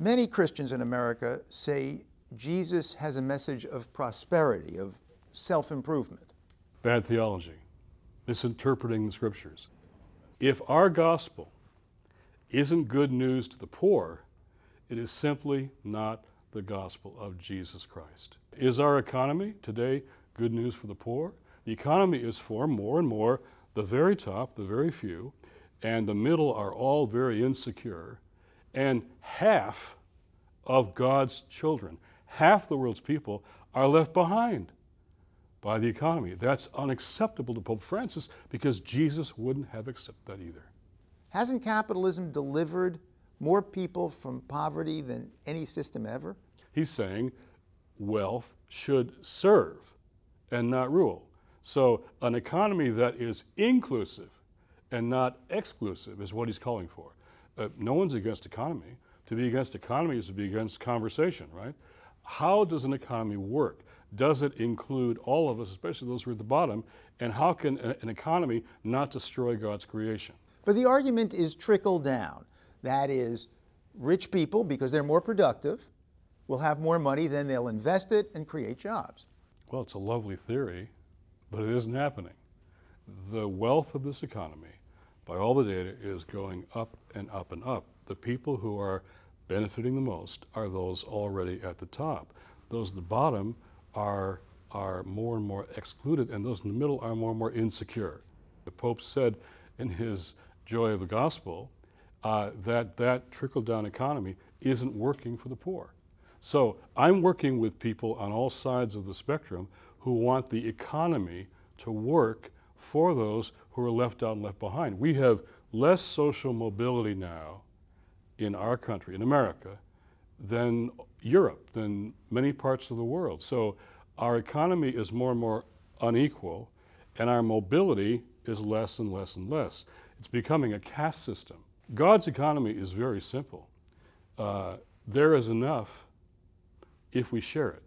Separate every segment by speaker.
Speaker 1: Many Christians in America say Jesus has a message of prosperity, of self improvement.
Speaker 2: Bad theology, misinterpreting the scriptures. If our gospel isn't good news to the poor, it is simply not the gospel of Jesus Christ. Is our economy today good news for the poor? The economy is for more and more the very top, the very few, and the middle are all very insecure. And half of God's children, half the world's people, are left behind by the economy. That's unacceptable to Pope Francis because Jesus wouldn't have accepted that either.
Speaker 1: Hasn't capitalism delivered more people from poverty than any system ever?
Speaker 2: He's saying wealth should serve and not rule. So, an economy that is inclusive and not exclusive is what he's calling for. Uh, no one's against economy. To be against economy is to be against conversation, right? How does an economy work? Does it include all of us, especially those who are at the bottom? And how can an economy not destroy God's creation?
Speaker 1: But the argument is trickle down. That is, rich people, because they're more productive, will have more money, then they'll invest it and create jobs.
Speaker 2: Well, it's a lovely theory, but it isn't happening. The wealth of this economy, by all the data, is going up and up and up. The people who are benefiting the most are those already at the top. Those at the bottom are, are more and more excluded, and those in the middle are more and more insecure. The Pope said in his Joy of the Gospel uh, that that trickle down economy isn't working for the poor. So I'm working with people on all sides of the spectrum who want the economy to work for those who are left out and left behind. We have less social mobility now in our country, in America, than Europe, than many parts of the world. So our economy is more and more unequal, and our mobility is less and less and less. It's becoming a caste system. God's economy is very simple. Uh, there is enough if we share it.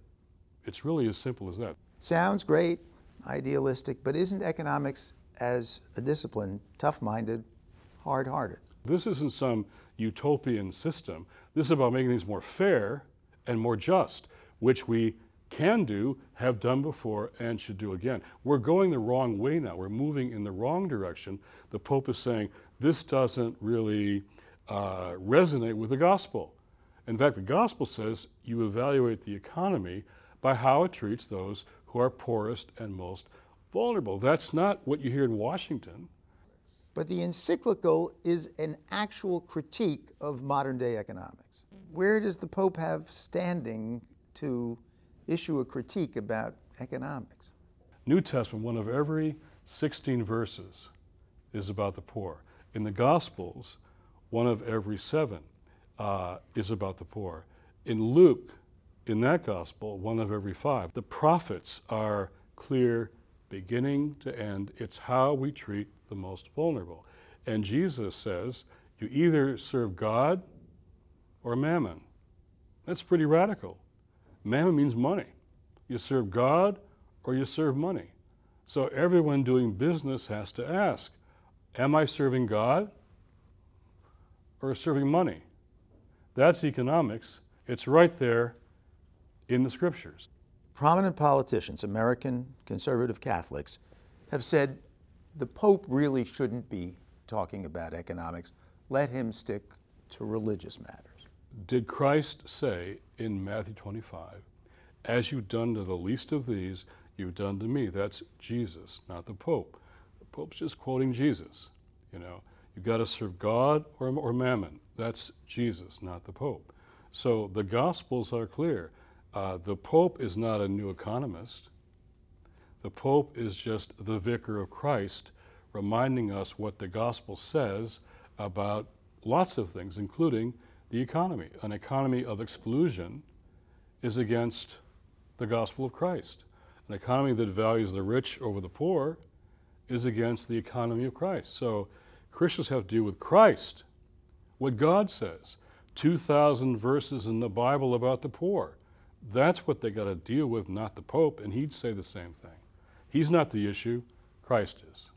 Speaker 2: It's really as simple as that.
Speaker 1: Sounds great, idealistic, but isn't economics as a discipline tough minded, hard hearted?
Speaker 2: This isn't some utopian system. This is about making things more fair and more just, which we can do, have done before, and should do again. We're going the wrong way now. We're moving in the wrong direction. The Pope is saying this doesn't really uh, resonate with the gospel. In fact, the gospel says you evaluate the economy by how it treats those who are poorest and most vulnerable. That's not what you hear in Washington.
Speaker 1: But the encyclical is an actual critique of modern day economics. Where does the Pope have standing to issue a critique about economics?
Speaker 2: New Testament, one of every 16 verses is about the poor. In the Gospels, one of every seven uh, is about the poor. In Luke, in that gospel, one of every five, the prophets are clear beginning to end. It's how we treat the most vulnerable. And Jesus says, you either serve God or mammon. That's pretty radical. Mammon means money. You serve God or you serve money. So everyone doing business has to ask, am I serving God or serving money? That's economics. It's right there in the scriptures.
Speaker 1: Prominent politicians, American conservative Catholics, have said the Pope really shouldn't be talking about economics. Let him stick to religious matters.
Speaker 2: Did Christ say in Matthew 25, as you've done to the least of these, you've done to me? That's Jesus, not the Pope. The Pope's just quoting Jesus. You know, you've got to serve God or, or mammon. That's Jesus, not the Pope. So the Gospels are clear. Uh, the Pope is not a new economist. The Pope is just the vicar of Christ, reminding us what the Gospel says about lots of things, including the economy. An economy of exclusion is against the gospel of Christ. An economy that values the rich over the poor is against the economy of Christ. So Christians have to do with Christ what God says. 2,000 verses in the Bible about the poor. That's what they got to deal with, not the Pope, and he'd say the same thing. He's not the issue, Christ is.